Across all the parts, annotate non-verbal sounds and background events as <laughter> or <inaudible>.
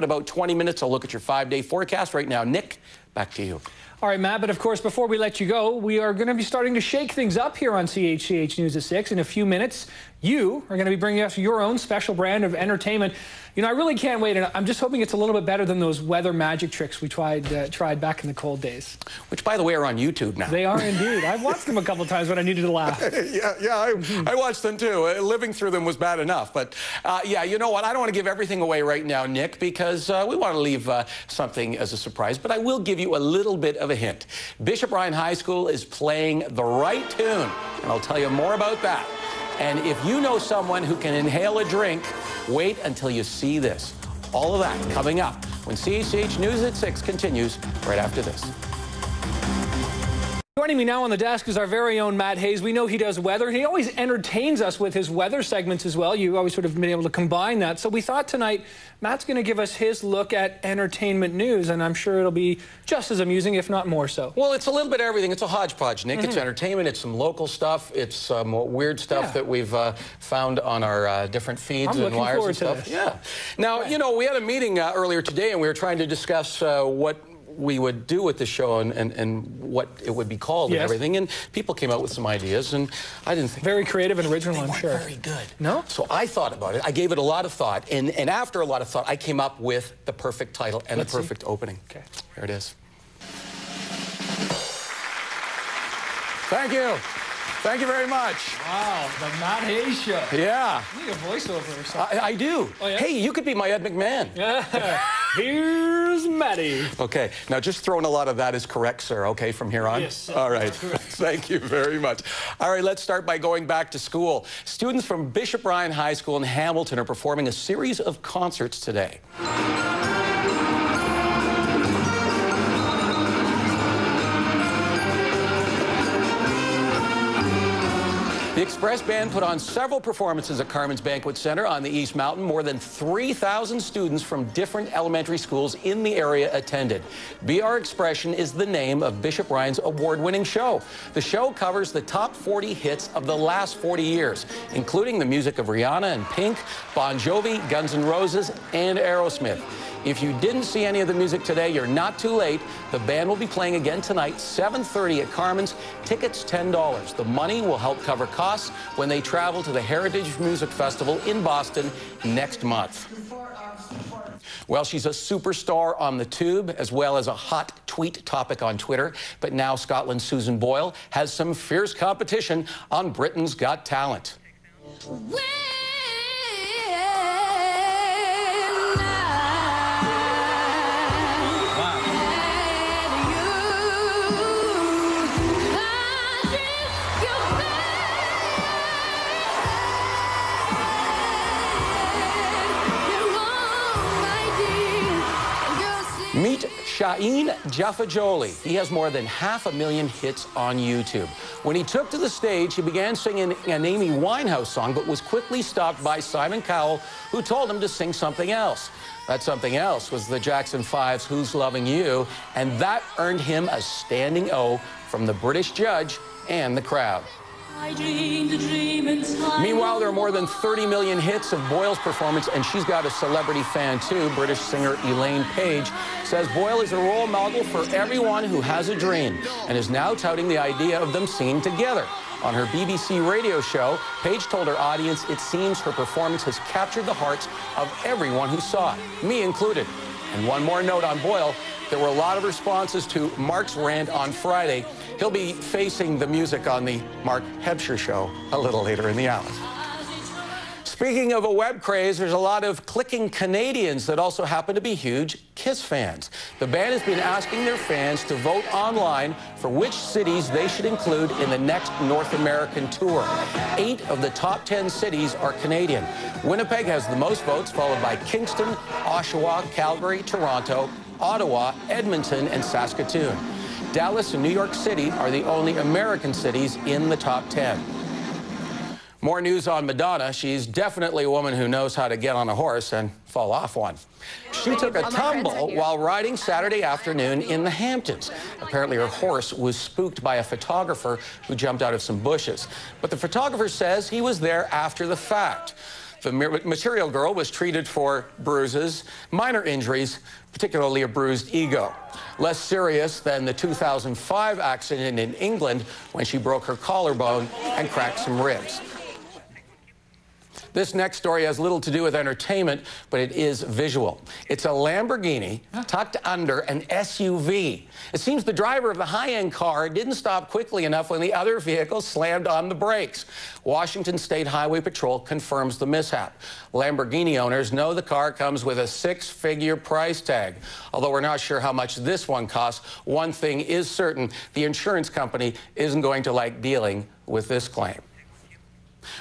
In about 20 minutes, I'll look at your five-day forecast. Right now, Nick, back to you. All right, Matt, but of course, before we let you go, we are going to be starting to shake things up here on CHCH News at 6. In a few minutes, you are going to be bringing us your own special brand of entertainment. You know, I really can't wait, and I'm just hoping it's a little bit better than those weather magic tricks we tried uh, tried back in the cold days. Which, by the way, are on YouTube now. They are indeed. I've watched them a couple times when I needed to laugh. <laughs> yeah, yeah, I, I, watched them too. Uh, living through them was bad enough. But uh, yeah, you know what? I don't want to give everything away right now, Nick, because uh, we want to leave uh, something as a surprise. But I will give you a little bit of a hint. Bishop Ryan High School is playing the right tune, and I'll tell you more about that. And if you know someone who can inhale a drink, wait until you see this. All of that coming up when CHCH News at 6 continues right after this. Joining me now on the desk is our very own Matt Hayes. We know he does weather. He always entertains us with his weather segments as well. You've always sort of been able to combine that. So we thought tonight Matt's going to give us his look at entertainment news, and I'm sure it'll be just as amusing, if not more so. Well, it's a little bit of everything. It's a hodgepodge, Nick. Mm -hmm. It's mm-hmm. entertainment. It's some local stuff. It's some weird stuff yeah. that we've uh, found on our uh, different feeds I'm and wires and stuff. Yeah. Now, you know, we had a meeting uh, earlier today, and we were trying to discuss uh, what we would do with the show and, and, and what it would be called yes. and everything. And people came out with some ideas, and I didn't think... Very creative and original, they I'm sure. very good. No? So I thought about it. I gave it a lot of thought. And, and after a lot of thought, I came up with the perfect title and Let's the perfect see. opening. Okay. Here it is. Thank you. Thank you very much. Wow, the Matt Hayes Show. Yeah. You need a voiceover or something. I, I do. Oh, yeah? Hey, you could be my Ed McMahon. Yeah. <laughs> Matty. Okay, now just throwing a lot of that is correct, sir, okay, from here on? Yes. All right, <laughs> thank you very much. All right, let's start by going back to school. Students from Bishop Ryan High School in Hamilton are performing a series of concerts today. The Express Band put on several performances at Carmen's Banquet Center on the East Mountain. More than 3,000 students from different elementary schools in the area attended. BR Expression is the name of Bishop Ryan's award-winning show. The show covers the top 40 hits of the last 40 years, including the music of Rihanna and Pink, Bon Jovi, Guns N' Roses, and Aerosmith. If you didn't see any of the music today, you're not too late. The band will be playing again tonight, 7.30 at Carmen's. Tickets $10. The money will help cover costs when they travel to the Heritage Music Festival in Boston next month. Well, she's a superstar on the tube, as well as a hot tweet topic on Twitter. But now Scotland's Susan Boyle has some fierce competition on Britain's Got Talent. Meet Shaheen Jafargholi. He has more than half a million hits on YouTube. When he took to the stage, he began singing an Amy Winehouse song, but was quickly stopped by Simon Cowell, who told him to sing something else. That something else was the Jackson 5's Who's Loving You, and that earned him a standing O from the British judge and the crowd. Meanwhile, there are more than 30 million hits of Boyle's performance, and she's got a celebrity fan too. British singer Elaine Paige says Boyle is a role model for everyone who has a dream and is now touting the idea of them singing together. On her BBC radio show, Paige told her audience it seems her performance has captured the hearts of everyone who saw it, me included. And one more note on Boyle, there were a lot of responses to Mark's rant on Friday. He'll be facing the music on the Mark Hebscher show a little later in the hour. Speaking of a web craze, there's a lot of clicking Canadians that also happen to be huge Kiss fans. The band has been asking their fans to vote online for which cities they should include in the next North American tour. Eight of the top 10 cities are Canadian. Winnipeg has the most votes, followed by Kingston, Oshawa, Calgary, Toronto, Ottawa, Edmonton, and Saskatoon. Dallas and New York City are the only American cities in the top 10. More news on Madonna. She's definitely a woman who knows how to get on a horse and fall off one. She took a tumble while riding Saturday afternoon in the Hamptons. Apparently her horse was spooked by a photographer who jumped out of some bushes. But the photographer says he was there after the fact. The Material Girl was treated for bruises, minor injuries, particularly a bruised ego. Less serious than the 2005 accident in England when she broke her collarbone and cracked some ribs. This next story has little to do with entertainment, but it is visual. It's a Lamborghini tucked under an SUV. It seems the driver of the high-end car didn't stop quickly enough when the other vehicle slammed on the brakes. Washington State Highway Patrol confirms the mishap. Lamborghini owners know the car comes with a six-figure price tag. Although we're not sure how much this one costs, one thing is certain, the insurance company isn't going to like dealing with this claim.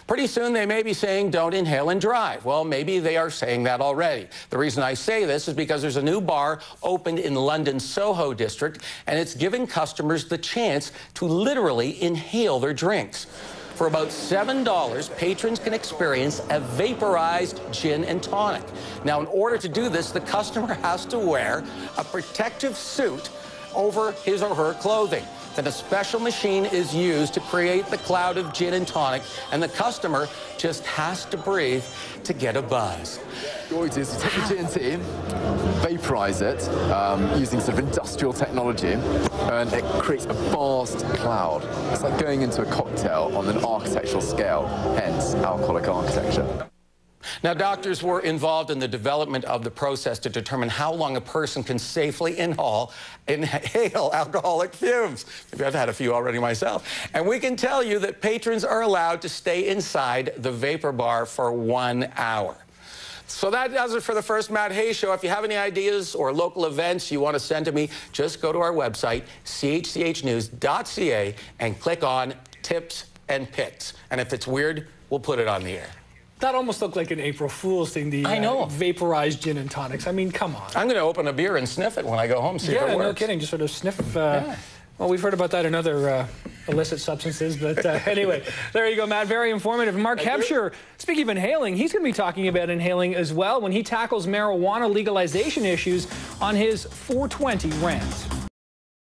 Pretty soon they may be saying don't inhale and drive. Well, maybe they are saying that already. The reason I say this is because there's a new bar opened in London's Soho district, and it's giving customers the chance to literally inhale their drinks. For about $7, patrons can experience a vaporized gin and tonic. Now, in order to do this, the customer <laughs> has to wear a protective suit over his or her clothing. Then a special machine is used to create the cloud of gin and tonic, and the customer just has to breathe to get a buzz. What is we take the GNT, vaporize it um, using sort of industrial technology, and it creates a vast cloud. It's like going into a cocktail on an architectural scale, hence alcoholic architecture. Now, doctors were involved in the development of the process to determine how long a person can safely inhale, inhale alcoholic fumes. Maybe I've had a few already myself. And we can tell you that patrons are allowed to stay inside the vapor bar for one hour. So that does it for the first Matt Hayes Show. If you have any ideas or local events you want to send to me, just go to our website, chchnews.ca, and click on Tips and Picks. And if it's weird, we'll put it on the air. That almost looked like an April Fool's thing, the I know. Uh, vaporized gin and tonics. I mean, come on. I'm going to open a beer and sniff it when I go home, see yeah, if it works. no kidding. Just sort of sniff. Uh, yeah. Well, we've heard about that in other uh, illicit substances, but uh, <laughs> anyway, there you go, Matt. Very informative. Mark Hebscher, speaking of inhaling, he's going to be talking about inhaling as well when he tackles marijuana legalization issues on his 420 rant.